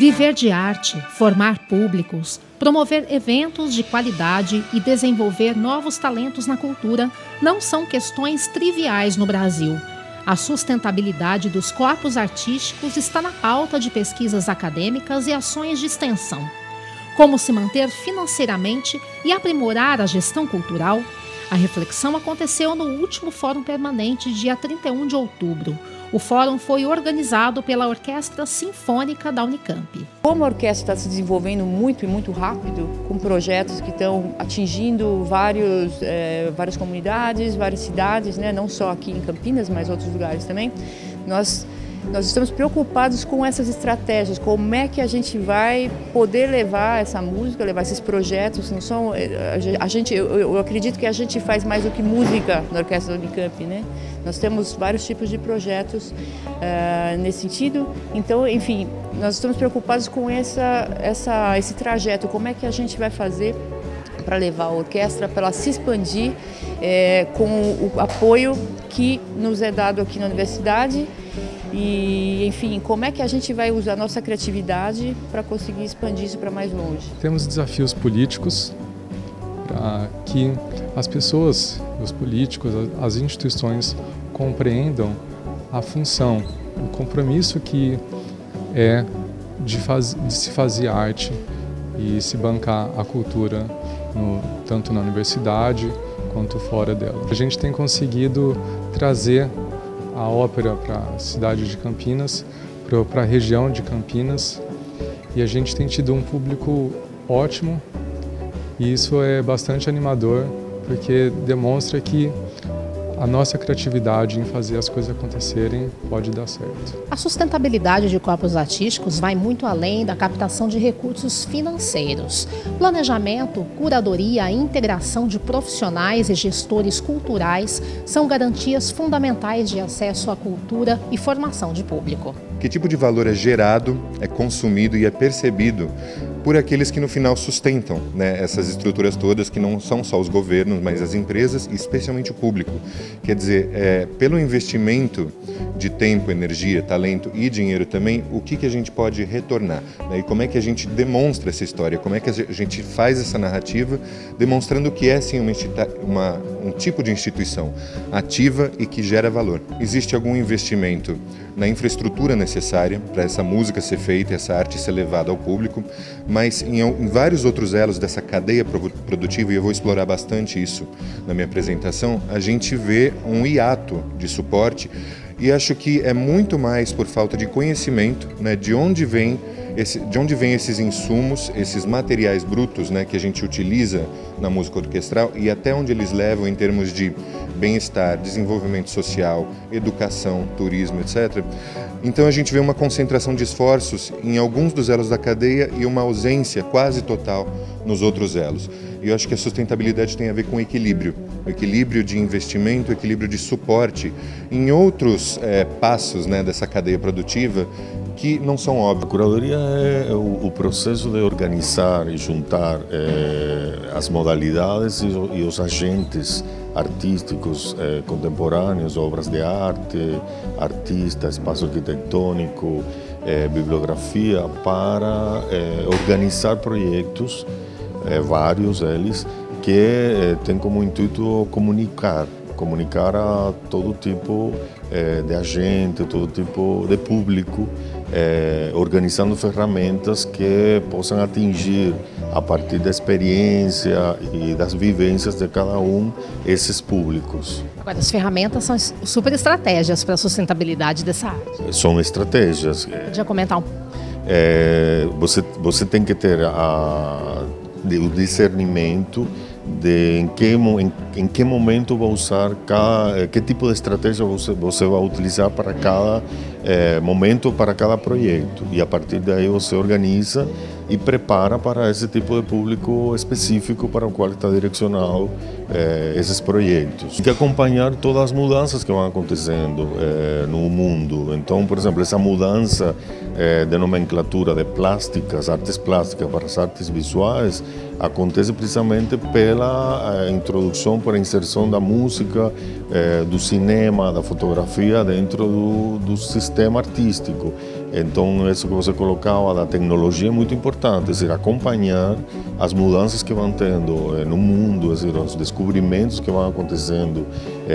Viver de arte, formar públicos, promover eventos de qualidade e desenvolver novos talentos na cultura não são questões triviais no Brasil. A sustentabilidade dos corpos artísticos está na pauta de pesquisas acadêmicas e ações de extensão. Como se manter financeiramente e aprimorar a gestão cultural? A reflexão aconteceu no último Fórum Permanente, dia 31 de outubro. O fórum foi organizado pela Orquestra Sinfônica da Unicamp. Como a orquestra está se desenvolvendo muito e muito rápido, com projetos que estão atingindo vários, é, várias comunidades, várias cidades, né? não só aqui em Campinas, mas outros lugares também, nós nós estamos preocupados com essas estratégias, como é que a gente vai poder levar essa música, levar esses projetos. Não são eh, a gente, eu, eu acredito que a gente faz mais do que música na orquestra Unicamp, né? Nós temos vários tipos de projetos uh, nesse sentido. Então, enfim, nós estamos preocupados com essa, essa, esse trajeto. Como é que a gente vai fazer para levar a orquestra para ela se expandir é, com o apoio que nos é dado aqui na universidade e, enfim, como é que a gente vai usar a nossa criatividade para conseguir expandir isso para mais longe? Temos desafios políticos para que as pessoas, os políticos, as instituições compreendam a função, o compromisso que é de, faz, de se fazer arte e se bancar a cultura, no, tanto na universidade quanto fora dela. A gente tem conseguido trazer a ópera para a cidade de Campinas, para a região de Campinas, e a gente tem tido um público ótimo, e isso é bastante animador, porque demonstra que a nossa criatividade em fazer as coisas acontecerem pode dar certo. A sustentabilidade de corpos artísticos vai muito além da captação de recursos financeiros. Planejamento, curadoria, integração de profissionais e gestores culturais são garantias fundamentais de acesso à cultura e formação de público. Que tipo de valor é gerado, é consumido e é percebido por aqueles que no final sustentam né, essas estruturas todas, que não são só os governos, mas as empresas e especialmente o público. Quer dizer, é, pelo investimento de tempo, energia, talento e dinheiro também, o que, que a gente pode retornar? Né, e como é que a gente demonstra essa história? Como é que a gente faz essa narrativa, demonstrando que é sim uma, uma, um tipo de instituição ativa e que gera valor? Existe algum investimento na infraestrutura necessária para essa música ser feita, essa arte ser levada ao público, mas em, em vários outros elos dessa cadeia produtiva, e eu vou explorar bastante isso na minha apresentação, a gente vê um hiato de suporte e acho que é muito mais por falta de conhecimento né, de onde vem esse, de onde vêm esses insumos, esses materiais brutos né, que a gente utiliza na música orquestral e até onde eles levam em termos de bem-estar, desenvolvimento social, educação, turismo, etc. Então a gente vê uma concentração de esforços em alguns dos elos da cadeia e uma ausência quase total nos outros elos. E eu acho que a sustentabilidade tem a ver com equilíbrio, o equilíbrio de investimento, o equilíbrio de suporte em outros é, passos né, dessa cadeia produtiva que não são óbvios. A curadoria é o, o processo de organizar e juntar é, as modalidades e, e, os agentes artísticos eh, contemporâneos, obras de arte, artistas, espaço arquitetônico, eh, bibliografia, para organizar projetos, vários deles, que têm como intuito comunicar, comunicar a todo tipo de agente, todo tipo de público, organizando ferramentas que possam atingir a partir da experiência e das vivências de cada um, esses públicos. Agora, as ferramentas são super estratégias para a sustentabilidade dessa arte. São estratégias. Podia comentar um é, você, você tem que ter a, o discernimento de em que, em, em que momento vai usar cada, que tipo de estratégia você, você vai utilizar para cada é, momento, para cada projeto. E a partir daí você organiza e prepara para esse tipo de público específico para o qual está direcionado eh, esses projetos. Tem que acompanhar todas as mudanças que vão acontecendo eh, no mundo. Então, por exemplo, essa mudança eh, de nomenclatura de plásticas, artes plásticas para as artes visuais, acontece precisamente pela eh, introdução, pela inserção da música, eh, do cinema, da fotografia dentro do, sistemas sistema artístico. Então, isso que você colocava da tecnologia é muito importante, é dizer, acompanhar as mudanças que vão tendo no mundo, é dizer, os descobrimentos que vão acontecendo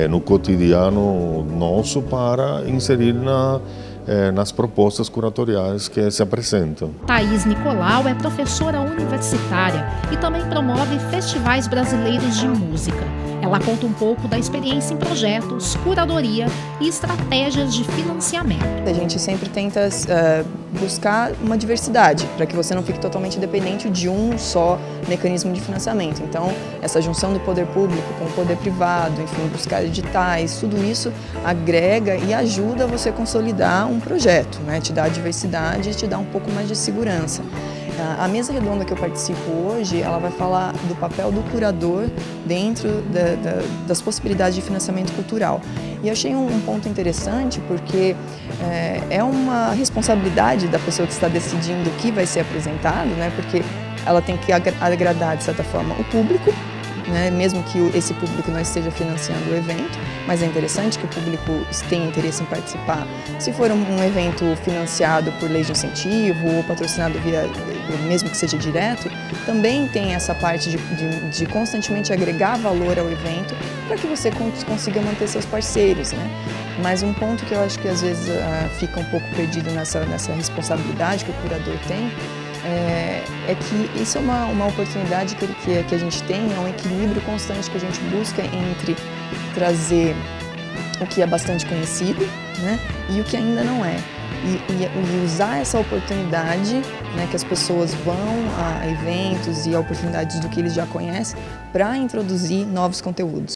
no cotidiano nosso para inserir na é, nas propostas curatoriais que se apresentam. Thaís Nicolau é professora universitária e também promove festivais brasileiros de música. Ela conta um pouco da experiência em projetos, curadoria e estratégias de financiamento. A gente sempre tenta uh, buscar uma diversidade, para que você não fique totalmente dependente de um só mecanismo de financiamento. Então, essa junção do poder público com o poder privado, enfim, buscar editais, tudo isso agrega e ajuda você a consolidar um projeto, né? te dá diversidade e te dá um pouco mais de segurança. A mesa redonda que eu participo hoje, ela vai falar do papel do curador dentro da, da, das possibilidades de financiamento cultural. E achei um, um ponto interessante porque é, é, uma responsabilidade da pessoa que está decidindo o que vai ser apresentado, né? porque ela tem que agradar, de certa forma, o público, né? mesmo que esse público não esteja financiando o evento, mas é interessante que o público tenha interesse em participar. Se for um, evento financiado por lei de incentivo ou patrocinado via, mesmo que seja direto, também tem essa parte de, de, de constantemente agregar valor ao evento para que você consiga manter seus parceiros. Né? Mas um ponto que eu acho que às vezes uh, fica um pouco perdido nessa, nessa responsabilidade que o curador tem é, é que isso é uma, uma oportunidade que, que, que a gente tem, é um equilíbrio constante que a gente busca entre trazer o que é bastante conhecido né, e o que ainda não é. E, e, e, usar essa oportunidade, né, que as pessoas vão a eventos e a oportunidades do que eles já conhecem, para introduzir novos conteúdos.